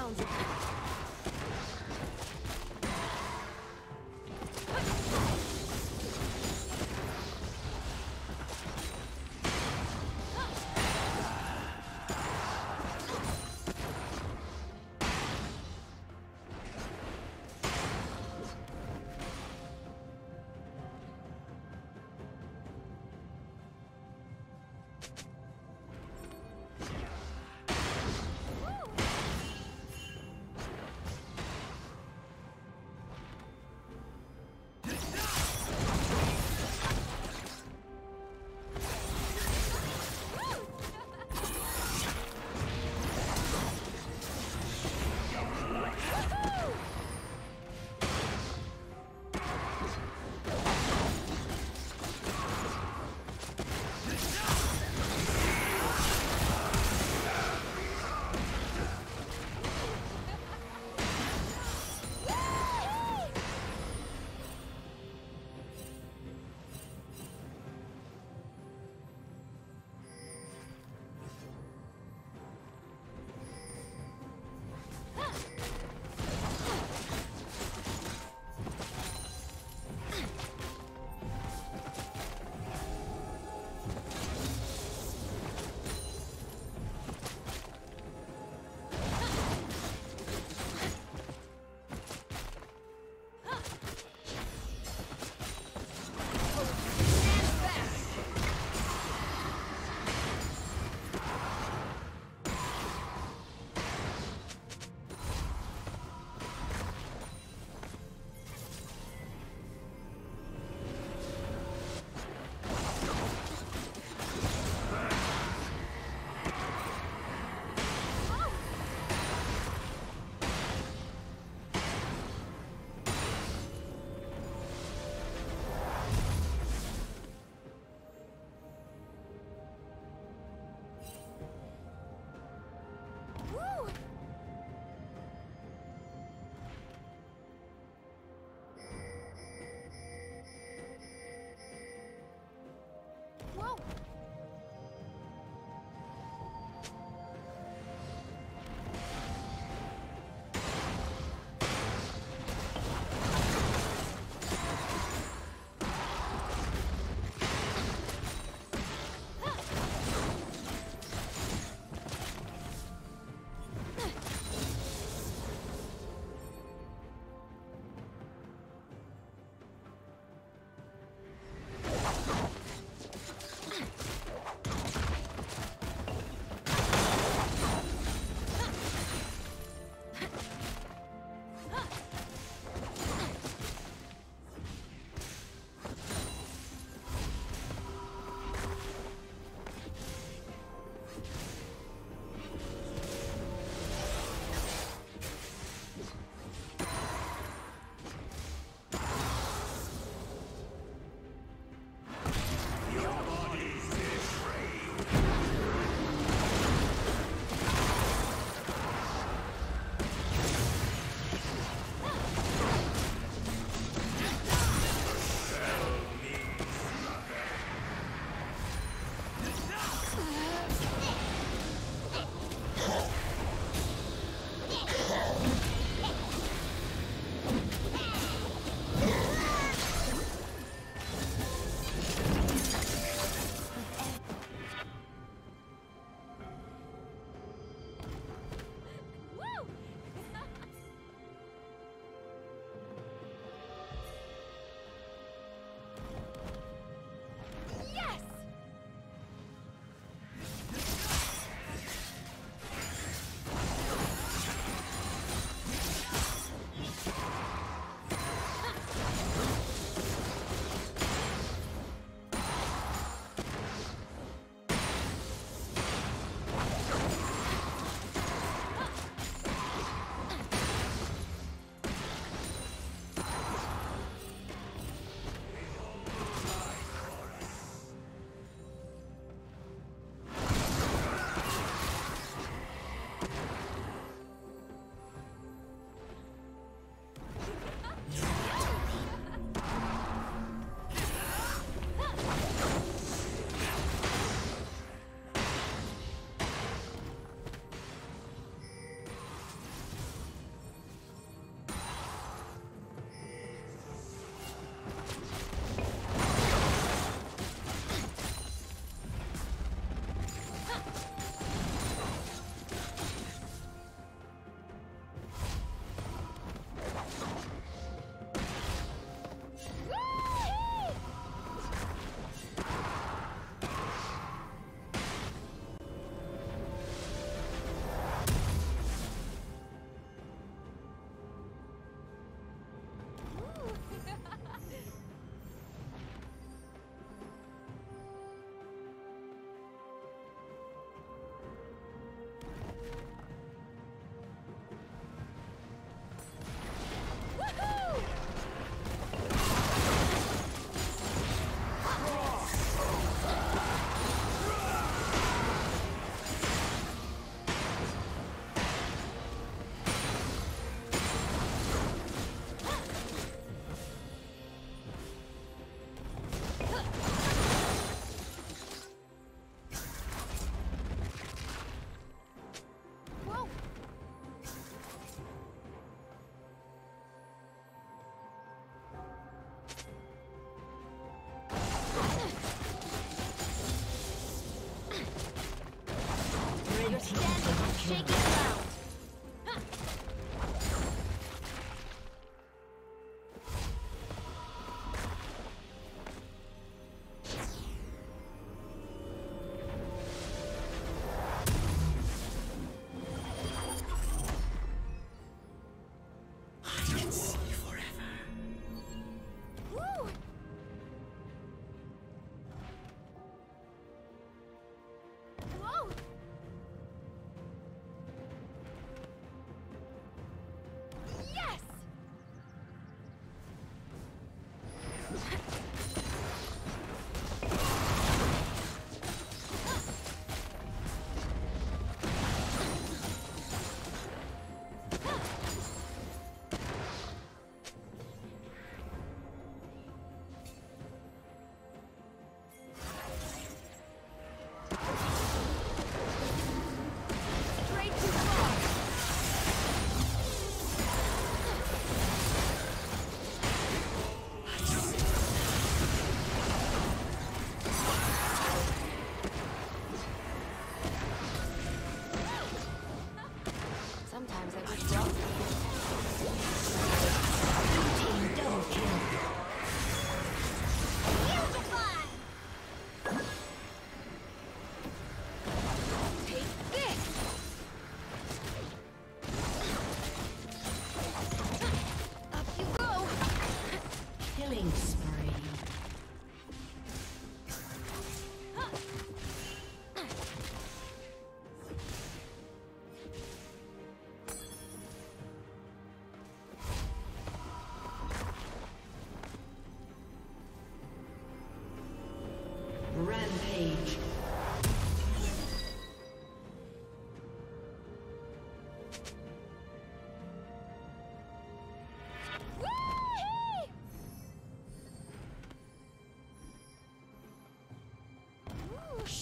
样子。Whoa!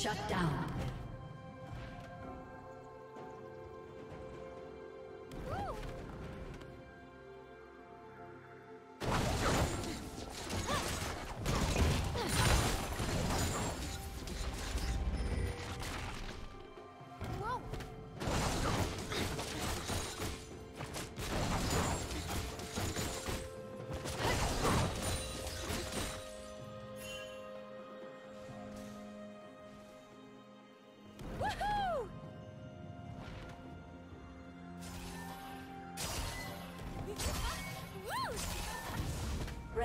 Shut down.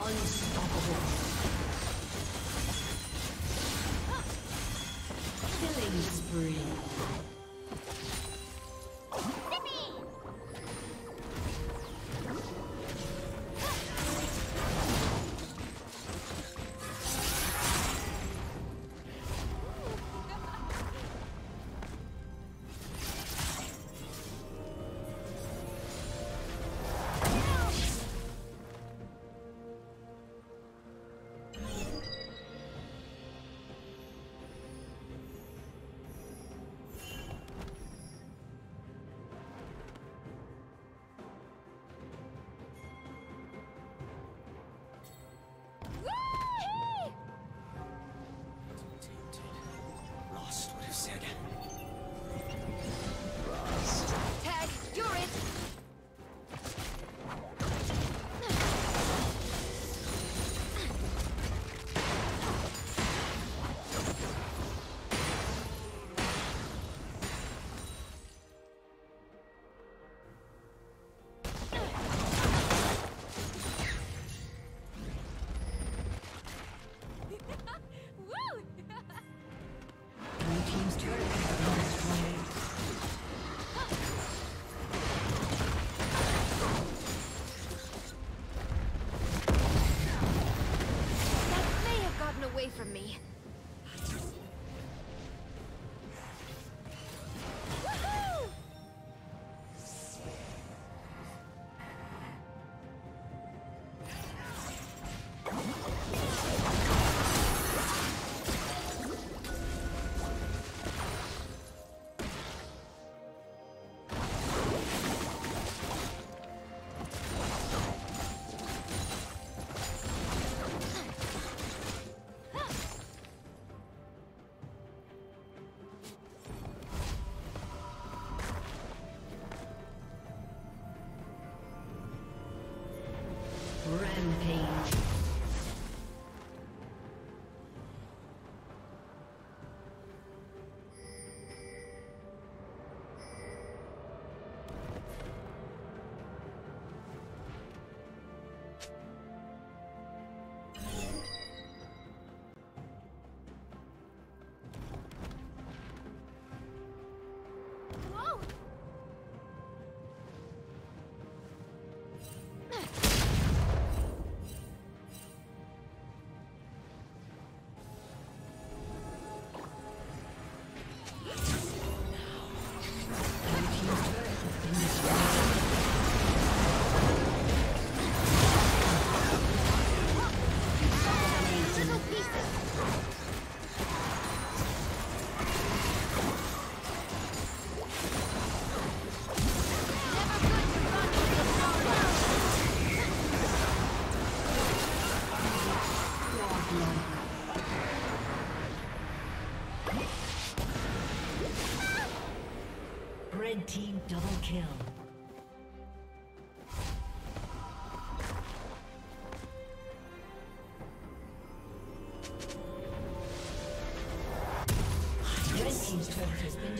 Unstoppable.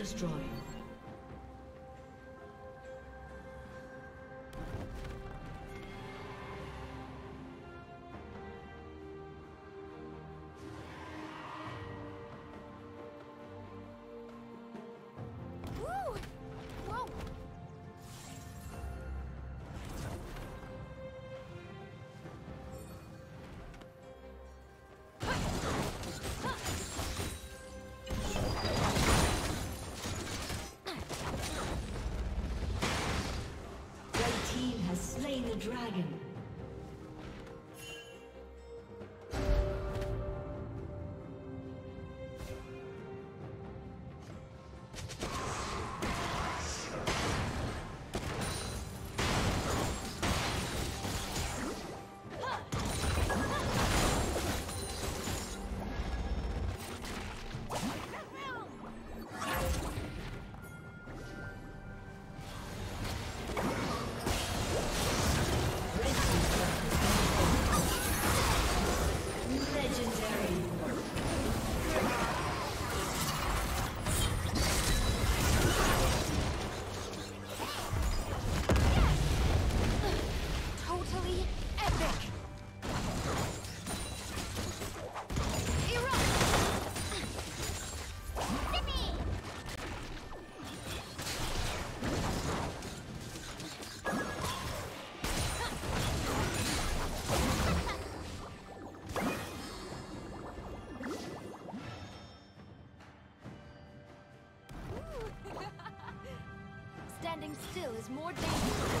destroyed. standing still is more dangerous.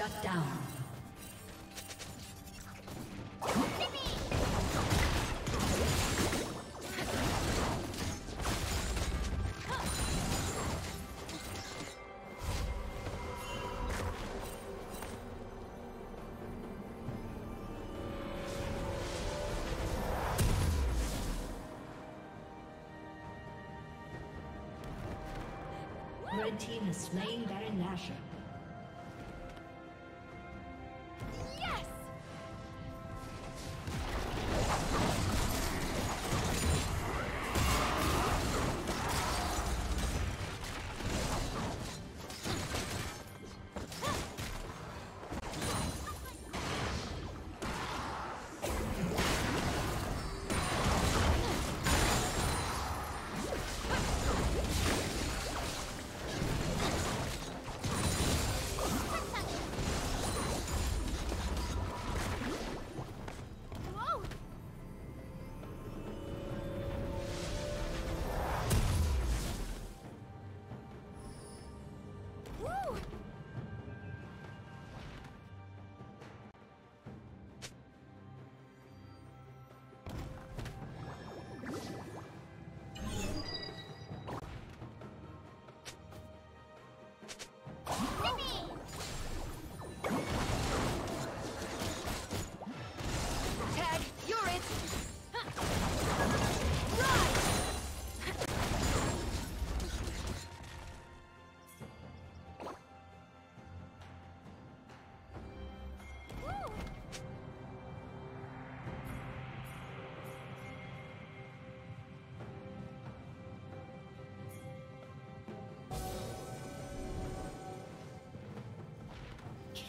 Shut down. Red team has slain Baron Nashor.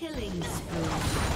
Killing spree.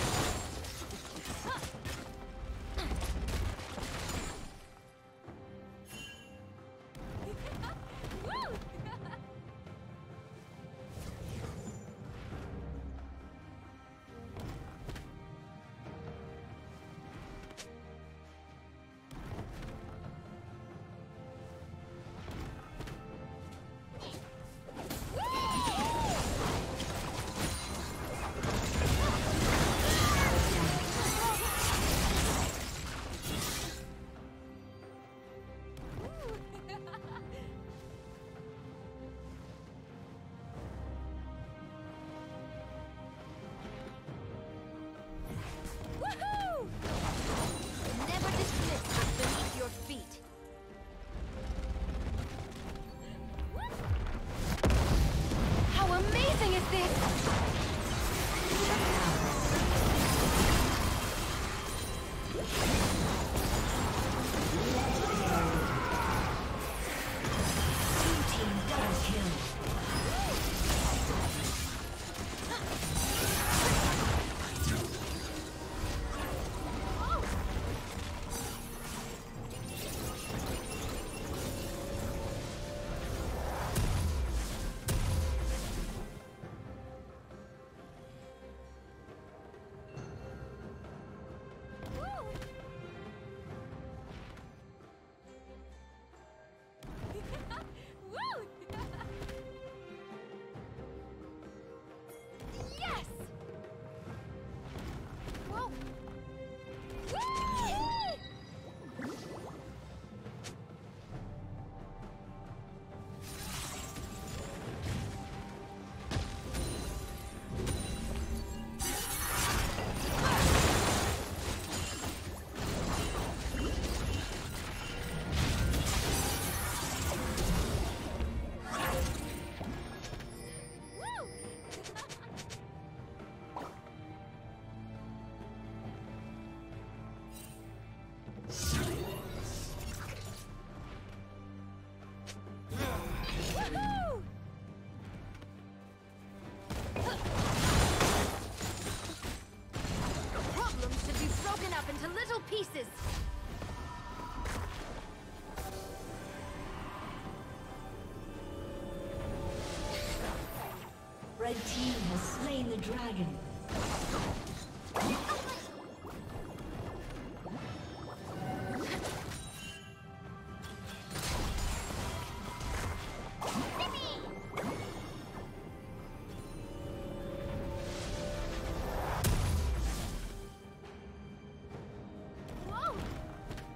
the dragon.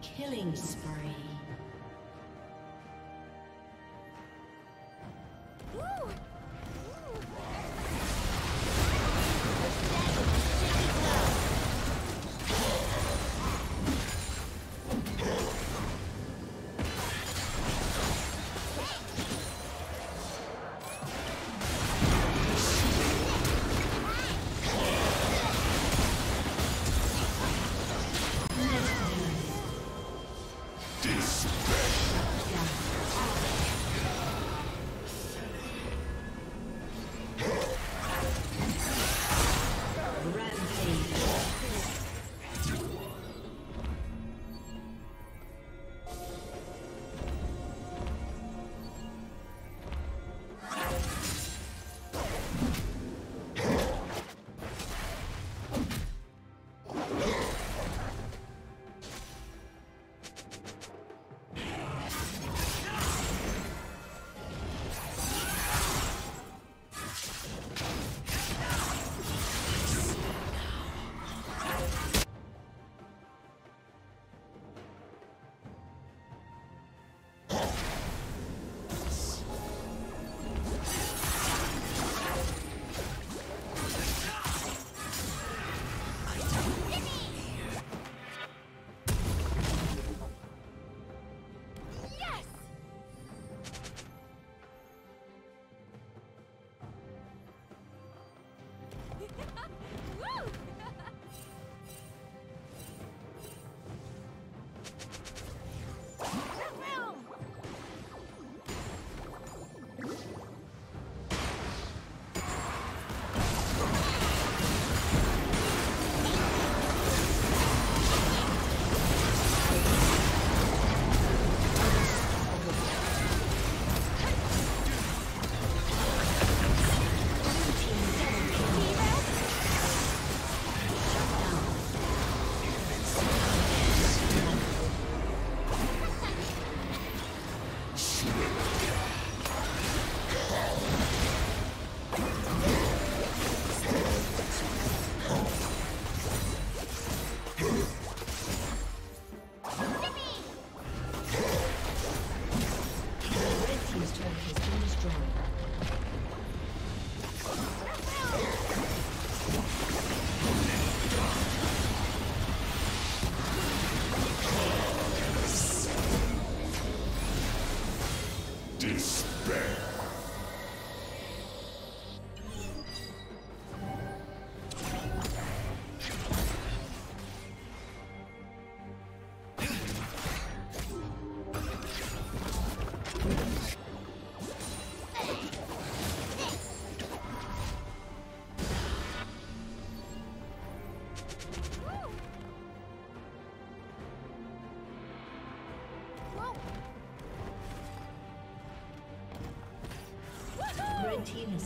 Killing spree.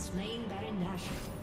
Slain Baron Nashor.